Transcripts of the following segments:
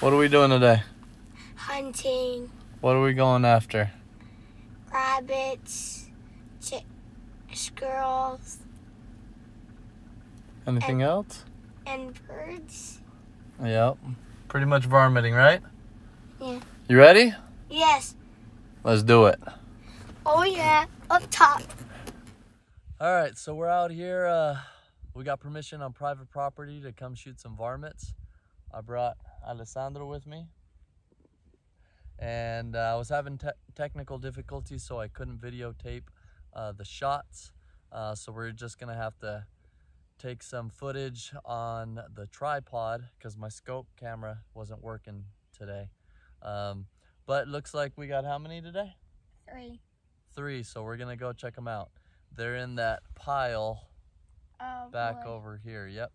What are we doing today? hunting What are we going after? rabbits, ch- squirrels, Anything else? and birds. Yep. Pretty much varminting, right? Yeah. You ready? Yes. Let's do it. Oh yeah. Up top. All right, so we're out here. Uh, we got permission on private property to come shoot some varmints. I brought Alessandro with me. And uh, I was having te- technical difficulties, so I couldn't videotape uh, the shots. Uh, so we're just gonna have to take some footage on the tripod because my scope camera wasn't working today. Um, but looks like we got how many today? Three. Three, so we're gonna go check them out. They're in that pile Oh, back boy. over here. Yep.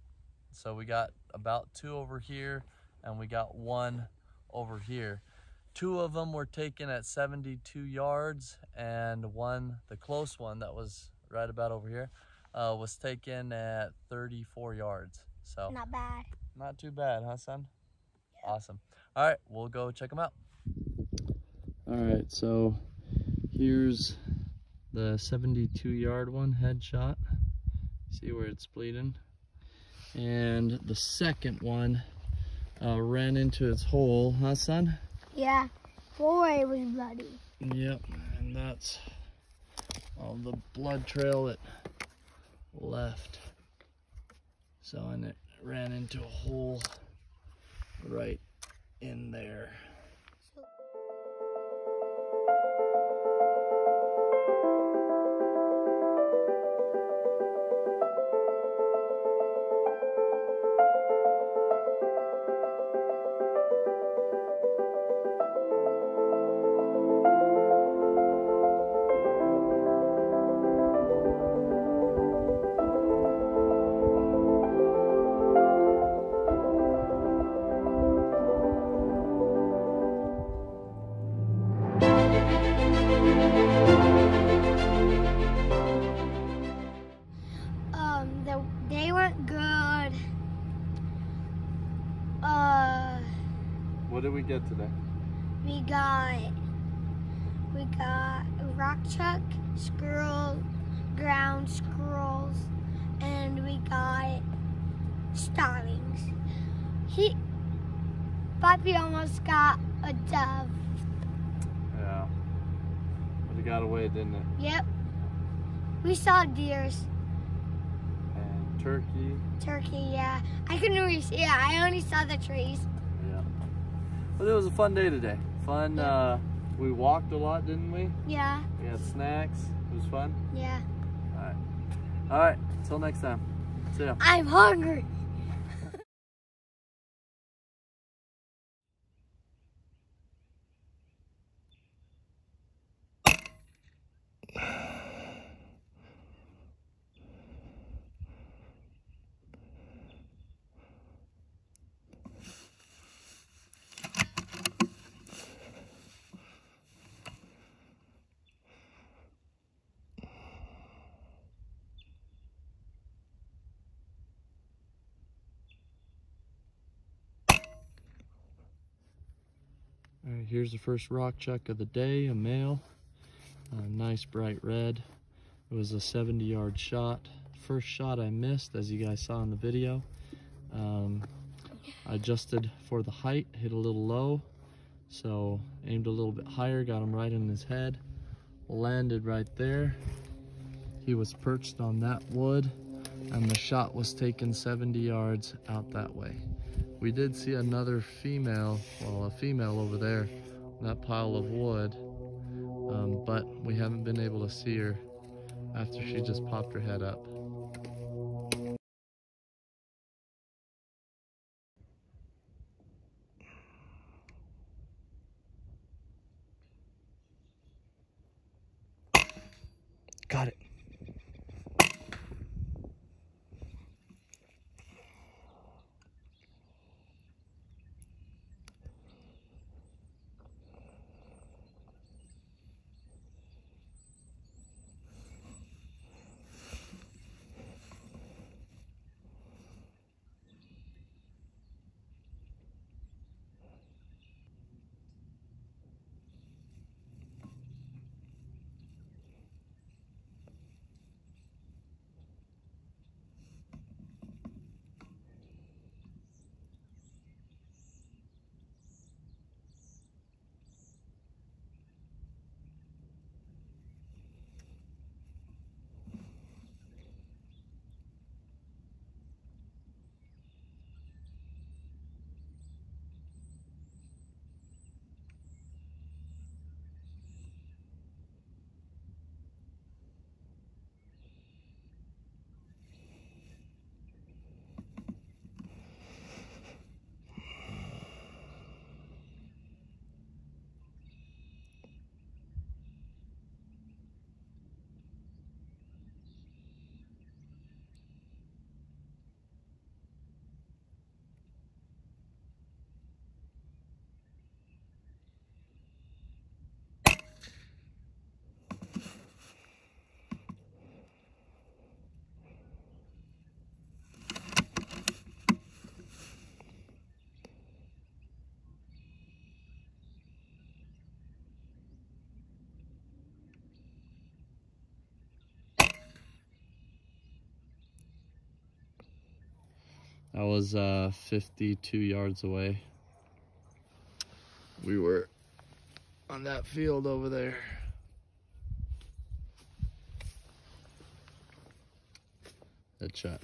So we got about two over here, and we got one over here. Two of them were taken at 72 yards, and one, the close one that was right about over here, uh, was taken at 34 yards. So Not bad. not too bad, huh, son? Yeah. Awesome. All right, we'll go check them out. All right, so here's the 72 yard one headshot. See where it's bleeding? And the second one uh, ran into its hole, huh, son? Yeah. Boy, it was bloody. Yep, and that's all the blood trail it left. So, and it ran into a hole right in there. What did we get today? we got we got rock chuck, squirrel, ground squirrels, and we got starlings. He, Poppy almost got a dove. Yeah. But it got away, didn't it? Yep. We saw deers, And turkey. turkey. Yeah, I couldn't really see. Yeah, I only saw the trees. But it was a fun day today. Fun. Yeah. Uh, we walked a lot, didn't we? Yeah, We had snacks. It was fun. yeah. All right. All right. Until next time. See ya. I'm hungry. Here's the first rock chuck of the day, a male. A nice bright red. It was a 70 yard shot. First shot I missed, as you guys saw in the video. Um, I adjusted for the height, hit a little low. So aimed a little bit higher, got him right in his head. Landed right there. He was perched on that wood and the shot was taken 70 yards out that way. We did see another female, well, a female over there, in that pile of wood, um, but we haven't been able to see her after she just popped her head up. That was uh, 52 yards away. We were on that field over there. Headshot.